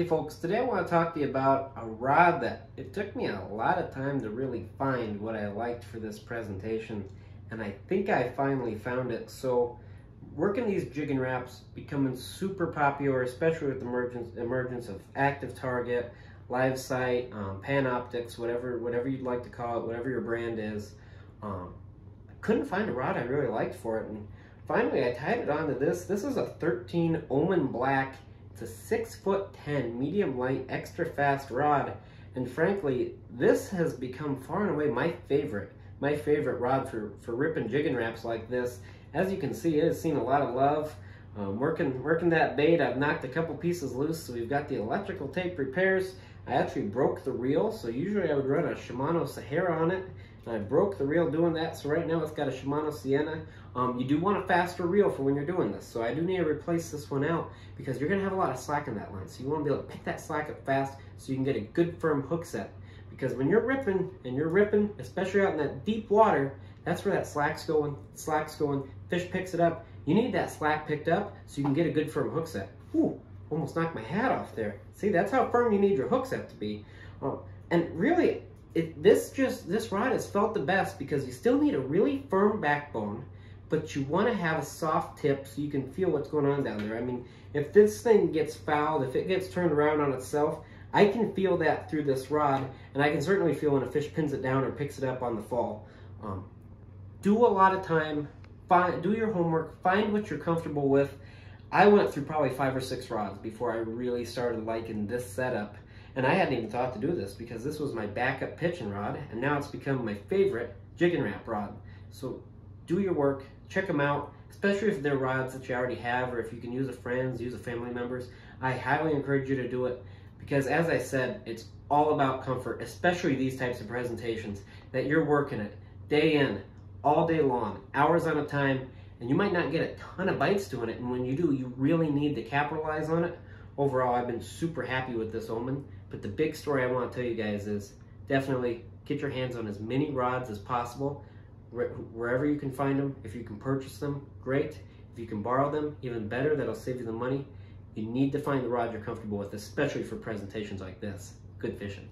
Hey folks, today I want to talk to you about a rod that it took me a lot of time to really find what I liked for this presentation and I think I finally found it. So working these Jigging Raps becoming super popular, especially with the emergence, emergence of active target, live sight, um, Panoptix, whatever, whatever you'd like to call it, whatever your brand is. Um, I couldn't find a rod I really liked for it and finally I tied it onto this. This is a 13 Omen Black it's a six foot 10 medium light extra fast rod. And frankly, this has become far and away my favorite, my favorite rod for, for ripping Jigging Raps like this. As you can see, it has seen a lot of love. Um, working, working that bait, I've knocked a couple pieces loose, so we've got the electrical tape repairs. I actually broke the reel, so usually I would run a Shimano Sahara on it, and I broke the reel doing that, so right now it's got a Shimano Sienna. Um, you do want a faster reel for when you're doing this, so I do need to replace this one out because you're going to have a lot of slack in that line, so you want to be able to pick that slack up fast so you can get a good firm hook set. Because when you're ripping, and you're ripping, especially out in that deep water, that's where that slack's going, slack's going, fish picks it up. You need that slack picked up so you can get a good firm hook set. Almost knocked my hat off there. See, that's how firm you need your hooks set to be. Um, and really, it, this just this rod has felt the best because you still need a really firm backbone, but you want to have a soft tip so you can feel what's going on down there. I mean, if this thing gets fouled, if it gets turned around on itself, I can feel that through this rod, and I can certainly feel when a fish pins it down or picks it up on the fall. Um, do a lot of time, find, do your homework, find what you're comfortable with. I went through probably five or six rods before I really started liking this setup. And I hadn't even thought to do this because this was my backup pitching rod and now it's become my favorite Jigging Rap rod. So do your work, check them out, especially if they're rods that you already have or if you can use a friend's, use a family member's. I highly encourage you to do it because as I said, it's all about comfort, especially these types of presentations that you're working it day in, all day long, hours on a time, and you might not get a ton of bites doing it. And when you do, you really need to capitalize on it. Overall, I've been super happy with this Omen. But the big story I want to tell you guys is definitely get your hands on as many rods as possible, wherever you can find them. If you can purchase them, great. If you can borrow them, even better, that'll save you the money. You need to find the rod you're comfortable with, especially for presentations like this. Good fishing.